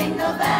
sing no bell.